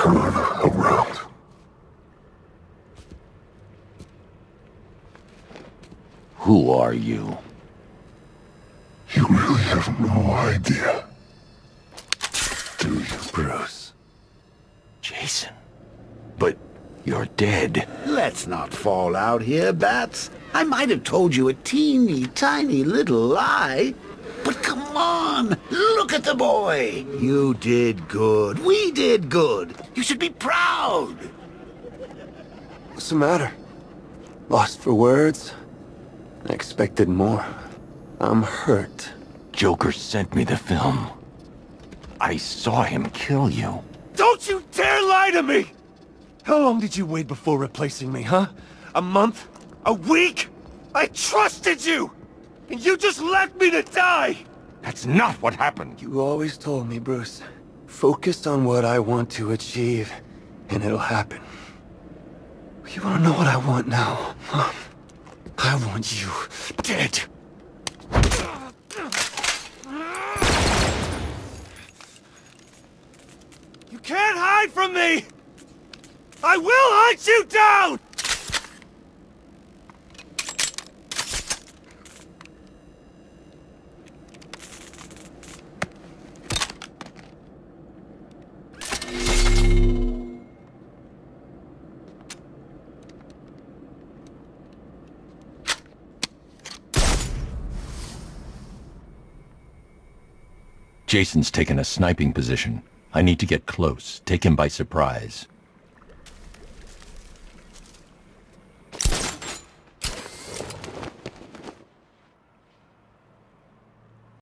turn around. Who are you? You really have no idea. Do you? Bruce. Jason. But you're dead. Let's not fall out here, Bats. I might have told you a teeny tiny little lie. But come on, look at the boy. You did good. We did good. You should be proud. What's the matter? Lost for words? I expected more. I'm hurt. Joker sent me the film. I saw him kill you. Don't you dare lie to me! How long did you wait before replacing me, huh? A month? A week? I trusted you! And you just left me to die! That's not what happened. You always told me, Bruce. Focus on what I want to achieve, and it'll happen. You wanna know what I want now, huh? I want you dead. You can't hide from me! I will hunt you down! Jason's taken a sniping position. I need to get close, take him by surprise.